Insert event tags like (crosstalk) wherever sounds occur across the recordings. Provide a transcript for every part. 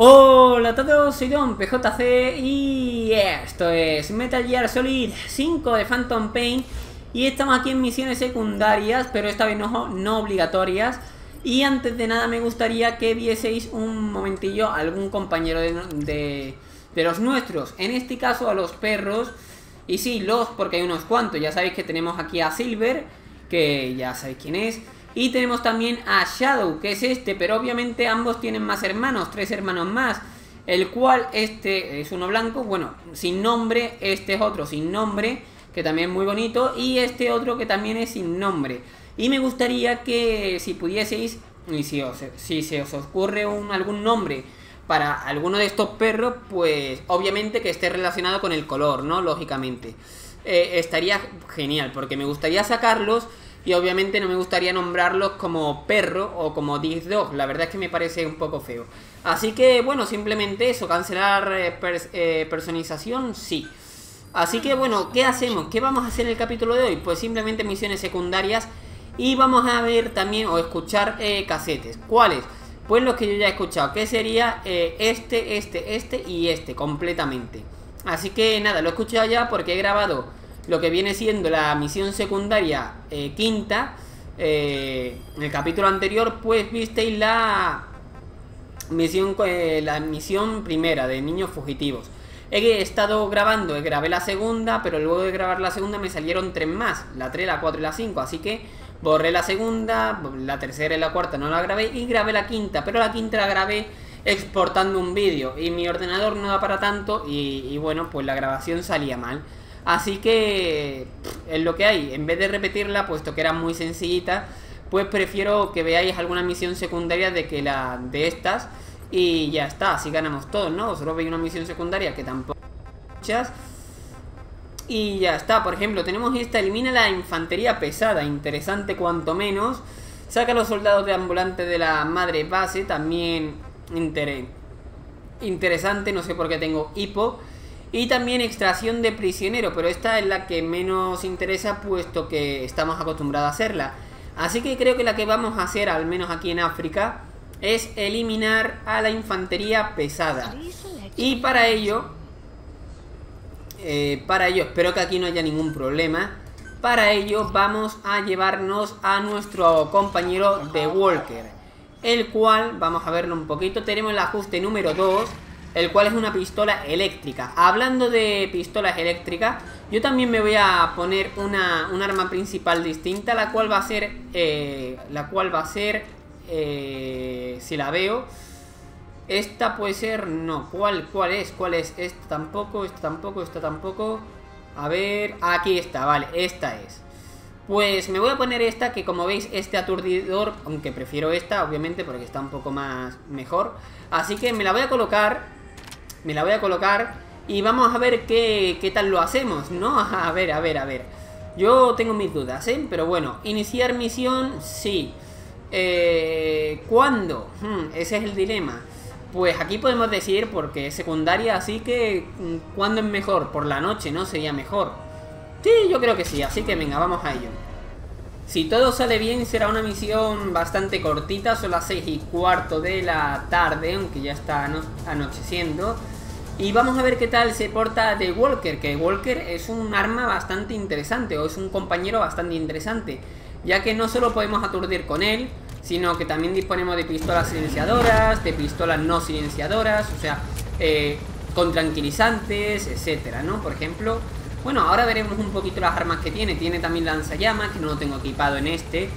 Hola a todos, soy Don PJC y esto es Metal Gear Solid 5 de Phantom Pain y estamos aquí en misiones secundarias, pero esta vez no, no obligatorias. Y antes de nada me gustaría que vieseis un momentillo a algún compañero de, de, de los nuestros, en este caso a los perros. Y sí, los porque hay unos cuantos, ya sabéis que tenemos aquí a Silver, que ya sabéis quién es y tenemos también a Shadow, que es este, pero obviamente ambos tienen más hermanos, tres hermanos más. El cual este es uno blanco, bueno, sin nombre, este es otro sin nombre, que también es muy bonito, y este otro que también es sin nombre. Y me gustaría que si pudieseis, y si, os, si se os ocurre un, algún nombre para alguno de estos perros, pues obviamente que esté relacionado con el color, ¿no? Lógicamente. Eh, estaría genial, porque me gustaría sacarlos y obviamente no me gustaría nombrarlos como perro o como Dog. La verdad es que me parece un poco feo. Así que, bueno, simplemente eso. Cancelar eh, eh, personalización, sí. Así que, bueno, ¿qué hacemos? ¿Qué vamos a hacer en el capítulo de hoy? Pues simplemente misiones secundarias. Y vamos a ver también o escuchar eh, casetes. ¿Cuáles? Pues los que yo ya he escuchado. Que sería este, este, este y este completamente. Así que nada, lo he escuchado ya porque he grabado lo que viene siendo la misión secundaria eh, quinta. Eh, en el capítulo anterior, pues visteis la misión, eh, la misión primera de niños fugitivos. He estado grabando, grabé la segunda, pero luego de grabar la segunda me salieron tres más, la 3, la 4 y la 5, así que borré la segunda, la tercera y la cuarta no la grabé y grabé la quinta, pero la quinta la grabé exportando un vídeo y mi ordenador no da para tanto y bueno, pues la grabación salía mal. Así que es lo que hay. En vez de repetirla, puesto que era muy sencillita, pues prefiero que veáis alguna misión secundaria de que la de estas. Y ya está, así ganamos todos, ¿no? Solo veis una misión secundaria que tampoco muchas. Y ya está, por ejemplo, tenemos esta, elimina la infantería pesada, interesante cuanto menos. Saca a los soldados de ambulante de la madre base, también interesante, no sé por qué tengo hipo. Y también extracción de prisionero, pero esta es la que menos interesa puesto que estamos acostumbrados a hacerla. Así que creo que la que vamos a hacer, al menos aquí en África, es eliminar a la infantería pesada. Y para ello, eh, para ello, espero que aquí no haya ningún problema. Para ello vamos a llevarnos a nuestro compañero de Walker. El cual, vamos a verlo un poquito, tenemos el ajuste número 2 el cual es una pistola eléctrica. Hablando de pistolas eléctricas, yo también me voy a poner una, un arma principal distinta, la cual va a ser, eh, la cual va a ser, eh, si la veo, esta puede ser, no, ¿cuál, cuál es? ¿Cuál es? Esta tampoco, esta tampoco, esta tampoco. A ver, aquí está, vale, esta es. Pues me voy a poner esta que como veis este aturdidor, aunque prefiero esta obviamente porque está un poco más mejor. Así que me la voy a colocar me la voy a colocar y vamos a ver qué, qué tal lo hacemos, ¿no? (laughs) A ver, a ver, a ver. Yo tengo mis dudas, ¿eh? Pero bueno, iniciar misión, sí. Eh, ¿Cuándo? Hmm, ese es el dilema. Pues aquí podemos decir, porque es secundaria, así que mm, ¿cuándo es mejor? Por la noche, ¿no? Sería mejor. Sí, yo creo que sí, así que venga, vamos a ello. Si todo sale bien, será una misión bastante cortita, son las 6 y cuarto de la tarde, aunque ya está anocheciendo. Y vamos a ver qué tal se porta de Walker, que Walker es un arma bastante interesante, o es un compañero bastante interesante, ya que no solo podemos aturdir con él, sino que también disponemos de pistolas silenciadoras, de pistolas no silenciadoras, o sea, eh, con tranquilizantes, etcétera, ¿no? Por ejemplo, bueno, ahora veremos un poquito las armas que tiene. Tiene también lanzallamas, que no lo tengo equipado en este.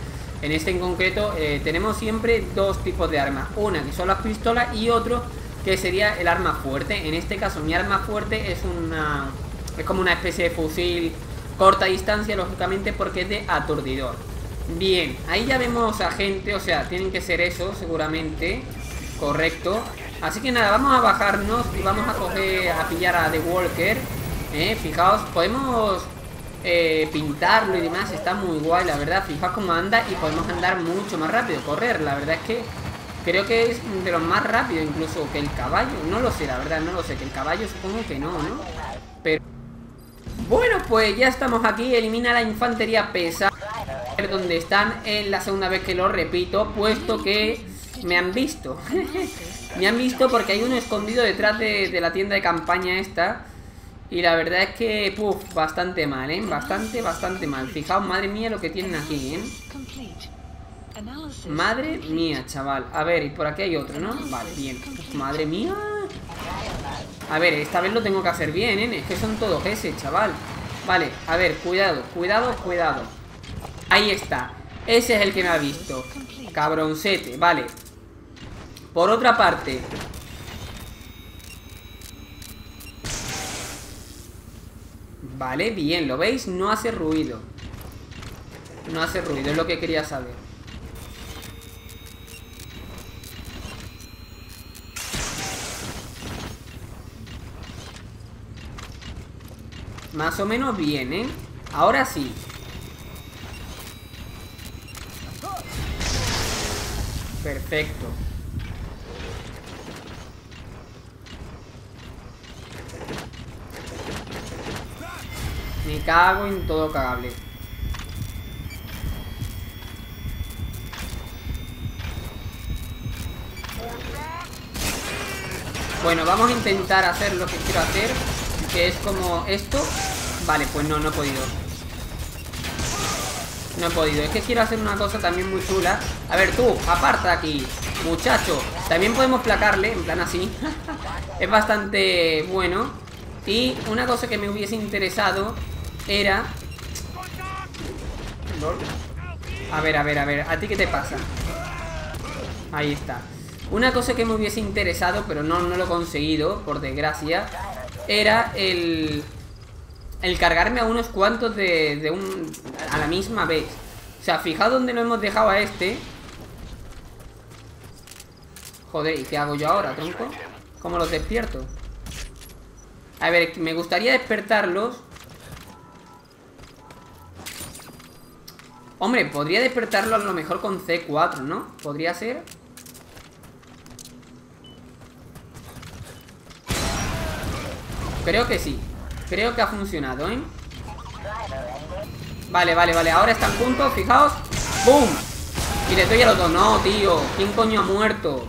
En este en concreto eh, tenemos siempre dos tipos de armas. Una que son las pistolas y otro que sería el arma fuerte. En este caso mi arma fuerte es una... Es como una especie de fusil corta distancia, lógicamente, porque es de aturdidor. Bien, ahí ya vemos a gente, o sea, tienen que ser eso, seguramente. Correcto. Así que nada, vamos a bajarnos y vamos a coger, a pillar a The Walker. Eh, fijaos, podemos eh, pintarlo y demás, está muy guay, la verdad. Fijaos cómo anda y podemos andar mucho más rápido, correr. La verdad es que creo que es de los más rápidos incluso que el caballo. No lo sé, la verdad, no lo sé. Que el caballo supongo que no, ¿no? Pero... Bueno, pues ya estamos aquí. Elimina la infantería pesada. Donde están en la segunda vez que lo repito, puesto que me han visto. (laughs) Me han visto porque hay uno escondido detrás de, de la tienda de campaña esta. Y la verdad es que, puff, bastante mal, ¿eh? Bastante, bastante mal. Fijaos, madre mía, lo que tienen aquí, ¿eh? Madre mía, chaval. A ver, y por aquí hay otro, ¿no? Vale, bien. madre mía. A ver, esta vez lo tengo que hacer bien, ¿eh? Es que son todos ese, chaval. Vale, a ver, cuidado, cuidado, cuidado. Ahí está. Ese es el que me ha visto. Cabroncete, vale. Por otra parte, Vale, bien, ¿lo veis? No hace ruido No hace ruido, es lo que quería saber Más o menos bien, ¿eh? Ahora sí Perfecto Me cago en todo cagable. Bueno, vamos a intentar hacer lo que quiero hacer Que es como esto. Vale, pues no, no he podido. No he podido. Es que quiero hacer una cosa también muy chula. A ver tú, aparta aquí Muchacho, también podemos placarle En plan así. (laughs) Es bastante bueno. Y una cosa que me hubiese interesado era... A ver, a ver, a ver, ¿a ti qué te pasa? Ahí está Una cosa que me hubiese interesado, pero no, no lo he conseguido, por desgracia Era el... El cargarme a unos cuantos de, de un... A la misma vez O sea, fijaos dónde lo hemos dejado a este Joder, ¿y qué hago yo ahora, tronco? ¿Cómo los despierto? A ver, me gustaría despertarlos Hombre, podría despertarlo a lo mejor con C4, ¿no? Podría ser... Creo que sí. Creo que ha funcionado, ¿eh? Vale, vale, vale. Ahora están juntos, fijaos. ¡Bum! Y le doy a los dos. No, tío. ¿Quién coño ha muerto?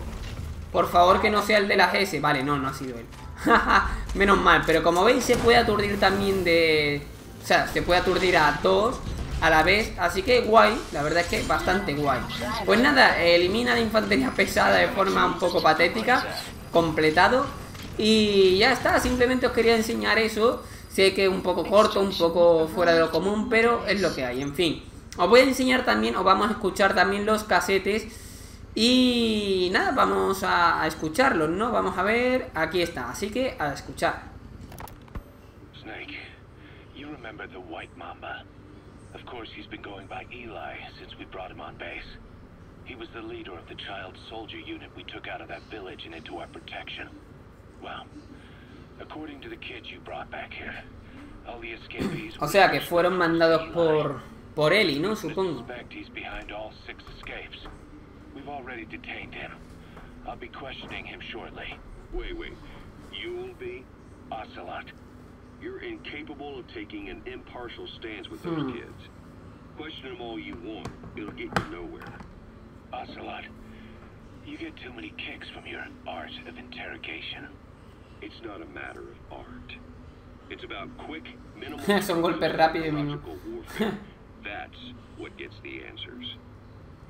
Por favor que no sea el de la GS Vale, no, no ha sido él. (laughs) Menos mal. Pero como veis se puede aturdir también de... O sea, se puede aturdir a dos a la vez, así que guay, la verdad es que bastante guay. Pues nada, elimina la infantería (laughs) pesada de forma un poco patética, completado, y ya está, simplemente os quería enseñar eso, sé que es un poco corto, un poco fuera de lo común, pero es lo que hay, en fin. Os voy a enseñar también, os vamos a escuchar también los casetes y nada, vamos a, escucharlos, ¿no? Vamos a ver, aquí está, así que a escuchar. Snake, Mamba? Of course, he's been going by Eli since we brought him on base. He was the leader of the child soldier unit we took out of that village and into our protection. Well, according to the kids you brought back here, all the escapees... (clears throat) o sea, que fueron mandados por... por Eli, ¿no? Supongo. he's behind all six escapes. We've already detained him. I'll be questioning him shortly. Wait, wait. You'll be? Ocelot. You're incapable of taking an impartial stance with those hmm. kids. Question them all you want. It'll get you nowhere. Ocelot, you get too many kicks from your art of interrogation. It's not a matter of art. It's about quick, minimal... (laughs) es un golpe rápido y (laughs) That's what gets the answers.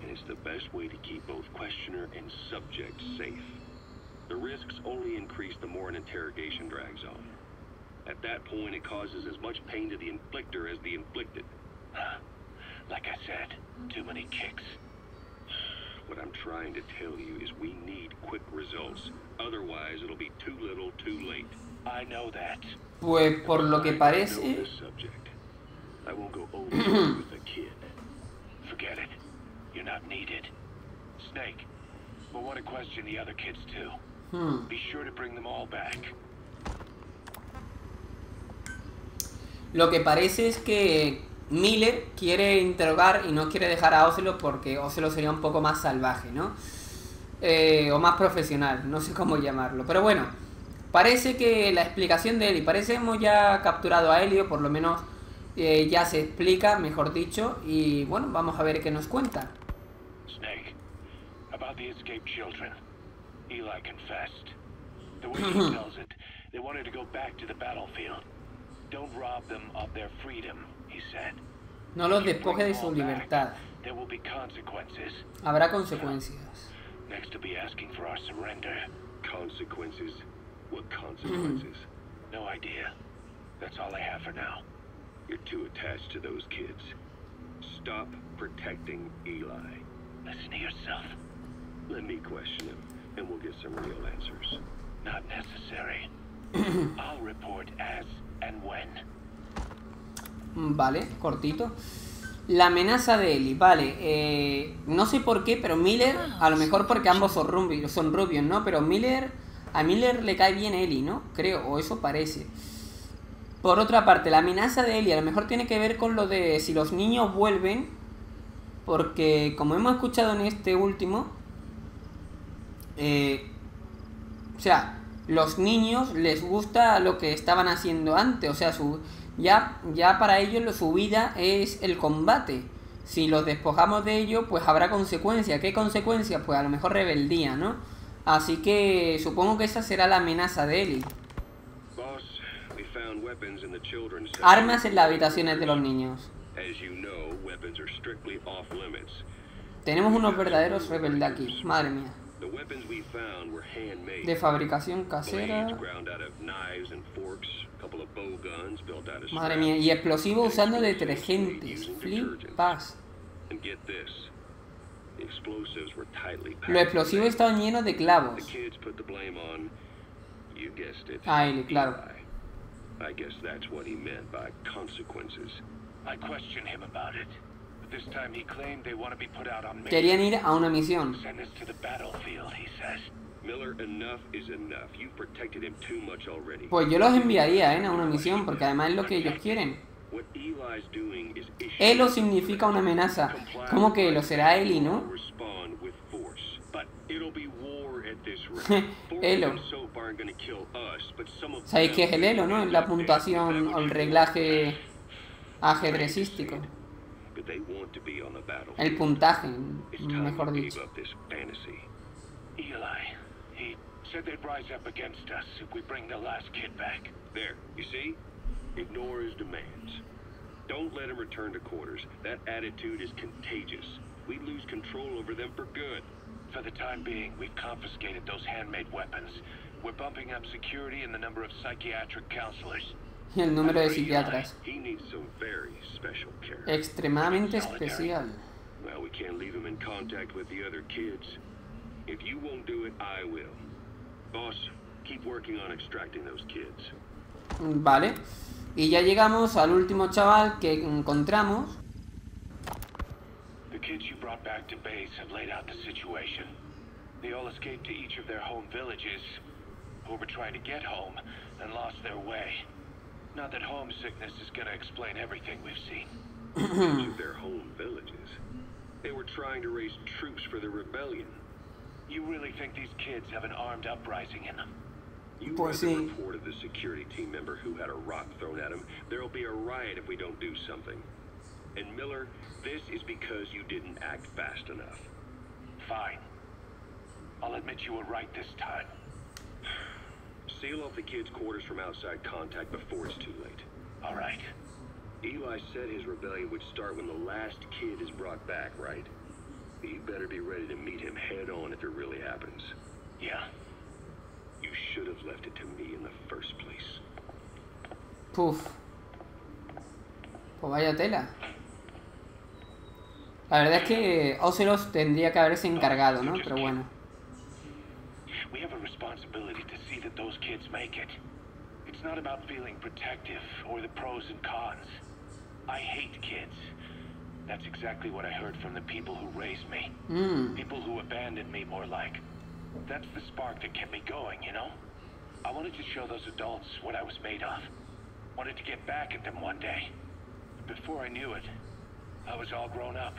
And it's the best way to keep both questioner and subject safe. The risks only increase the more an interrogation drags on. At that point, it causes as much pain to the inflictor as the inflicted. Like I said, too many kicks. What I'm trying to tell you is we need quick results. Otherwise, it'll be too little, too late. I know that. Pues por lo que parece... I won't go over (clears throat) with a kid. Forget it. You're not needed. Snake, but what a question the other kids too. Hmm. Be sure to bring them all back. Lo que parece es que Miller quiere interrogar y no quiere dejar a Ocelot porque Ocelot sería un poco más salvaje, ¿no? Eh, o más profesional, no sé cómo llamarlo. Pero bueno, parece que la explicación de Eli, parece que hemos ya capturado a Helio, por lo menos eh, ya se explica, mejor dicho, y bueno, vamos a ver qué nos cuenta. Snake, about the escaped children. Eli confessed. The way (clears throat) he tells it, they wanted to go back to the battlefield. Don't rob them of their freedom. No los despoje de su libertad. There will be consequences. Habrá consecuencias. Next to be asking for our surrender. Consequences? What consequences? No idea. That's all I have for now. You're too attached to those kids. Stop protecting Eli. Listen to yourself. Let me question him, and we'll get some real answers. Not necessary. (clears throat) I'll report as and when. Mm, Vale, cortito. La amenaza de Ellie, vale. eh, no sé por qué, pero Miller, a lo mejor porque ambos son rubios, son rubios, ¿no? Pero Miller, a Miller le cae bien Ellie, ¿no? Creo, o eso parece. Por otra parte, la amenaza de Ellie a lo mejor tiene que ver con lo de si los niños vuelven, porque como hemos escuchado en este último, eh, o sea, los niños les gusta lo que estaban haciendo antes, o sea, su ya ya para ellos lo- su vida es el combate. Si los despojamos de ello, pues habrá consecuencias. ¿Qué consecuencias? Pues a lo mejor rebeldía, ¿no? Así que supongo que esa será la amenaza de section. Armas en las habitaciones de los niños. Tenemos unos verdaderos rebeldes aquí, madre mía. The weapons we found were handmade. De fabricación casera. ground out of knives and forks, a couple of bow guns built out of Madre mía, y explosivo usando detergentes. using Flip, detergents. pas. And get this. The explosives were tightly packed. Los explosivos estaban llenos de The clavos. kids put the blame on, you guessed it, Ah, Eli, claro. I guess that's what he meant by consequences. I questioned him about it. Querían ir a una misión. Pues yo los enviaría, ¿eh? A una misión, porque además es lo que ellos quieren. Elo significa una amenaza. ¿Cómo que Elo será Eli, no? (laughs) Elo. ¿Sabéis qué es el Elo, no? Es la puntuación o el reglaje ajedrecístico. El puntaje, It's mm, time mejor we dicho. gave up this fantasy. Eli, he said they'd rise up against us if we bring the last kid back. There, you see? Ignore his demands. Don't let him return to quarters. That attitude is contagious. We lose control over them for good. For the time being, we've confiscated those handmade weapons. We're bumping up security and the number of psychiatric counselors. Y (laughs) el número de psiquiatras. Extremadamente especial. Vale. Y ya llegamos al último chaval que encontramos. Not that homesickness is gonna explain everything we've seen. (clears throat) to their home villages. They were trying to raise troops for the rebellion. You really think these kids have an armed uprising in them? You read the report of the security team member who had a rock thrown at him. There'll be a riot if we don't do something. And Miller, this is because you didn't act fast enough. Fine. I'll admit you were right this time. Seal off the kids' quarters from outside contact before it's too late. All right. Eli said his rebellion would start when the last kid is brought back, right? You better be ready to meet him head on if it really happens. Yeah. You should have left it to me in the first place. Puf. Pues vaya tela. La verdad es que Ocelos tendría que haberse encargado, ¿no? Pero bueno. We have a responsibility to see that those kids make it. It's not about feeling protective or the pros and cons. I hate kids. That's exactly what I heard from the people who raised me. Mmm. People who abandoned me, more like. That's the spark that kept me going, you know? I wanted to show those adults what I was made of. Wanted to get back at them one day. But before I knew it, I was all grown up.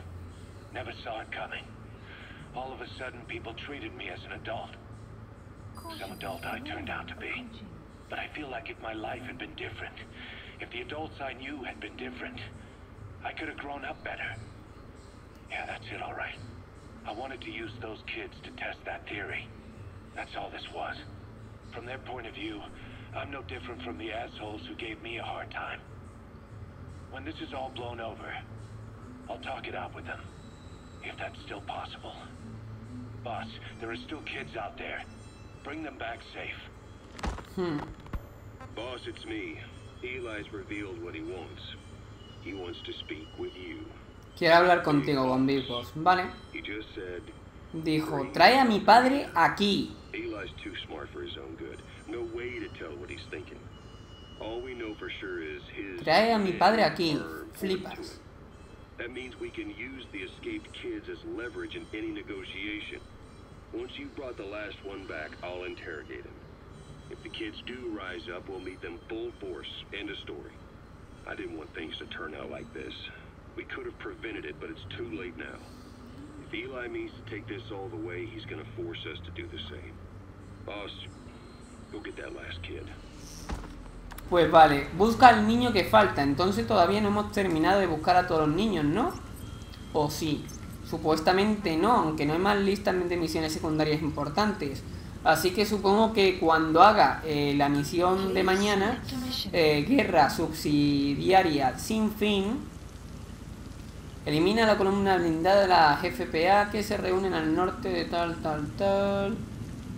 Never saw it coming. All of a sudden, people treated me as an adult. Some adult I turned out to be. But I feel like if my life had been different, if the adults I knew had been different, I could have grown up better. Yeah, that's it, all right. I wanted to use those kids to test that theory. That's all this was. From their point of view, I'm no different from the assholes who gave me a hard time. When this is all blown over, I'll talk it out with them. If that's still possible. Boss, there are still kids out there. Bring them back safe. Hmm. Boss, it's me. Eli's revealed what he wants. He wants to speak with you. Quiero hablar contigo, con Big Boss. Vale. He just said, Dijo, trae a mi padre aquí. Eli's too smart for his own good. No way to tell what he's thinking. All we know for sure is his Trae a mi padre aquí. Flipas. That means we can use the escaped kids as leverage in any negotiation. Once you've brought the last one back, I'll interrogate him. If the kids do rise up, we'll meet them full force. End of story. I didn't want things to turn out like this. We could have prevented it, but it's too late now. If Eli means to take this all the way, he's gonna force us to do the same. Boss, go get that last kid. Pues vale, busca al niño que falta. Entonces todavía no hemos terminado de buscar a todos los niños, ¿no? ¿O sí? Supuestamente no, aunque no hay más listas de misiones secundarias importantes. Así que supongo que cuando haga eh, la misión de mañana, eh, guerra subsidiaria sin fin, elimina la columna blindada de la GFPA que se reúnen al norte de tal, tal, tal.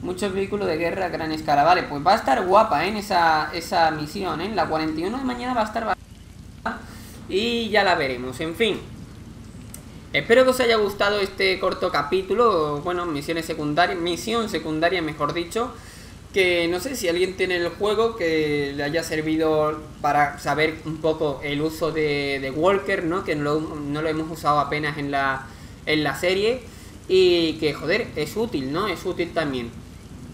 Muchos vehículos de guerra a gran escala. Vale, pues va a estar guapa ¿eh? en esa, esa misión. ¿eh? La 41 de mañana va a estar. Y ya la veremos. En fin. Espero que os haya gustado este corto capítulo. Bueno, misiones secundarias. Misión secundaria, mejor dicho. Que no sé si alguien tiene el juego que le haya servido para saber un poco el uso de, Walker, ¿no? Que no lo, no lo hemos usado apenas en la, en la serie. Y que, joder, es útil, ¿no? Es útil también.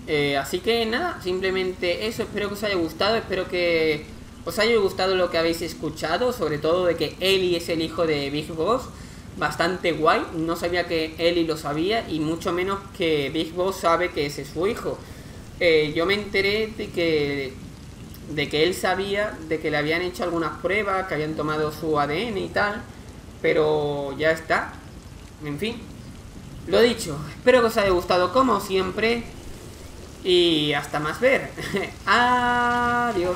Eh, así que nada, simplemente eso, espero que os haya gustado, espero que os haya gustado lo que habéis escuchado, sobre todo de que Eli es el hijo de Big Boss, bastante guay, no sabía que Eli lo sabía y mucho menos que Big Boss sabe que ese es su hijo. Eh, yo me enteré de que, de que él sabía, de que le habían hecho algunas pruebas, que habían tomado su ADN y tal, pero ya está, en fin. Lo dicho, espero que os haya gustado como siempre. Y hasta más ver. (laughs) Adiós.